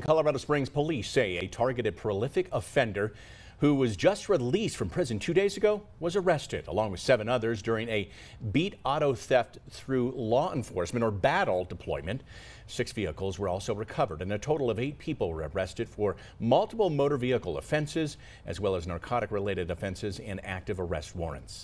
Colorado Springs police say a targeted prolific offender who was just released from prison two days ago was arrested along with seven others during a beat auto theft through law enforcement or battle deployment. Six vehicles were also recovered and a total of eight people were arrested for multiple motor vehicle offenses as well as narcotic related offenses and active arrest warrants.